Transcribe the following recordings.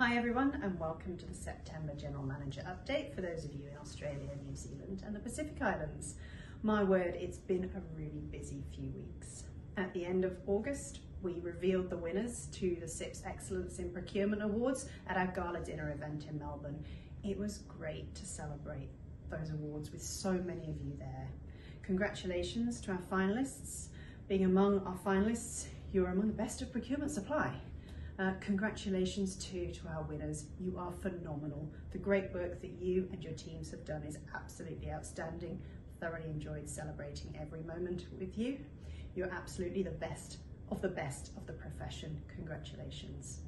Hi everyone and welcome to the September General Manager update for those of you in Australia, New Zealand and the Pacific Islands. My word, it's been a really busy few weeks. At the end of August, we revealed the winners to the CIPS Excellence in Procurement Awards at our gala dinner event in Melbourne. It was great to celebrate those awards with so many of you there. Congratulations to our finalists. Being among our finalists, you're among the best of procurement supply. Uh, congratulations too to our winners. You are phenomenal. The great work that you and your teams have done is absolutely outstanding. Thoroughly enjoyed celebrating every moment with you. You're absolutely the best of the best of the profession. Congratulations.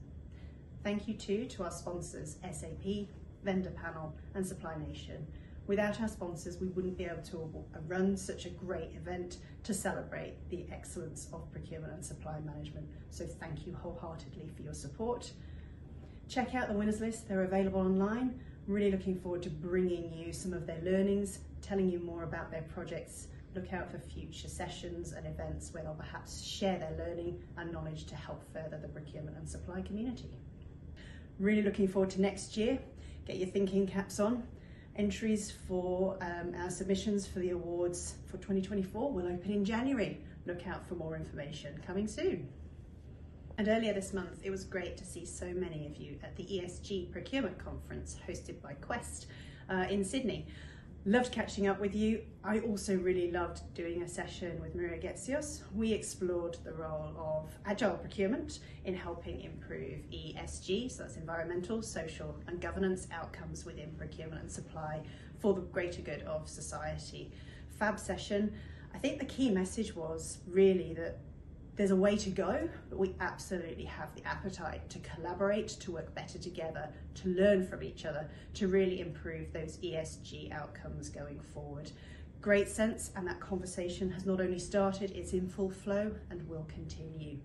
Thank you too to our sponsors, SAP, VendorPanel and Supply Nation. Without our sponsors, we wouldn't be able to run such a great event to celebrate the excellence of procurement and supply management. So thank you wholeheartedly for your support. Check out the winners list, they're available online. Really looking forward to bringing you some of their learnings, telling you more about their projects. Look out for future sessions and events where they'll perhaps share their learning and knowledge to help further the procurement and supply community. Really looking forward to next year. Get your thinking caps on. Entries for um, our submissions for the awards for 2024 will open in January. Look out for more information coming soon. And earlier this month, it was great to see so many of you at the ESG Procurement Conference hosted by Quest uh, in Sydney. Loved catching up with you. I also really loved doing a session with Maria Getzios. We explored the role of agile procurement in helping improve ESG, so that's environmental, social and governance outcomes within procurement and supply for the greater good of society. Fab session. I think the key message was really that there's a way to go, but we absolutely have the appetite to collaborate, to work better together, to learn from each other, to really improve those ESG outcomes going forward. Great sense, and that conversation has not only started, it's in full flow and will continue.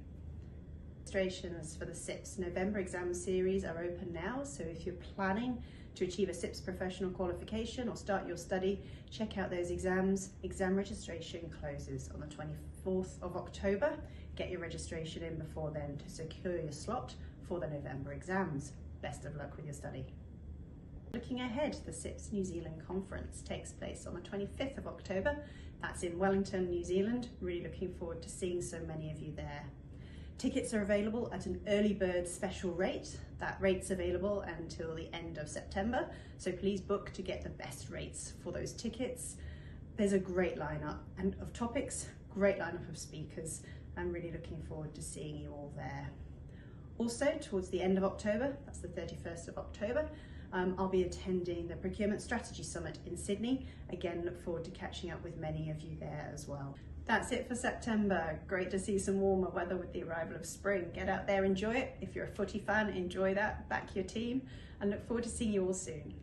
Registrations for the CIPS November exam series are open now, so if you're planning to achieve a CIPS professional qualification or start your study, check out those exams. Exam registration closes on the 24th of October. Get your registration in before then to secure your slot for the November exams. Best of luck with your study. Looking ahead, the CIPS New Zealand Conference takes place on the 25th of October. That's in Wellington, New Zealand. Really looking forward to seeing so many of you there. Tickets are available at an early bird special rate. That rate's available until the end of September, so please book to get the best rates for those tickets. There's a great lineup and of topics, great lineup of speakers. I'm really looking forward to seeing you all there. Also, towards the end of October, that's the 31st of October, um, I'll be attending the Procurement Strategy Summit in Sydney. Again, look forward to catching up with many of you there as well. That's it for September. Great to see some warmer weather with the arrival of spring. Get out there, enjoy it. If you're a footy fan, enjoy that, back your team, and look forward to seeing you all soon.